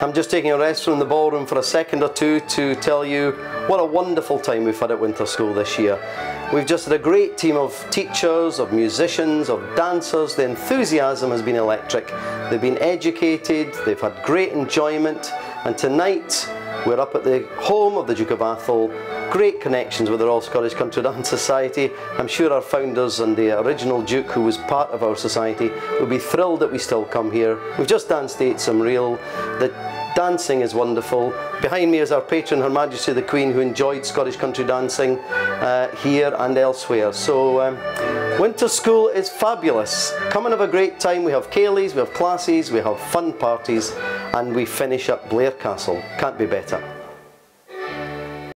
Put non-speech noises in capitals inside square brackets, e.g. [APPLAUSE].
I'm just taking a rest from the ballroom for a second or two to tell you what a wonderful time we've had at Winter School this year. We've just had a great team of teachers, of musicians, of dancers. The enthusiasm has been electric. They've been educated, they've had great enjoyment, and tonight we're up at the home of the Duke of Atholl, great connections with the Royal Scottish Country Dance [LAUGHS] Society. I'm sure our founders and the original Duke, who was part of our society, will be thrilled that we still come here. We've just danced Eightsome Reel. The dancing is wonderful. Behind me is our patron, Her Majesty the Queen, who enjoyed Scottish country dancing uh, here and elsewhere. So um, Winter School is fabulous. Come and have a great time. We have ceilidhs, we have classes, we have fun parties, and we finish up Blair Castle. Can't be better.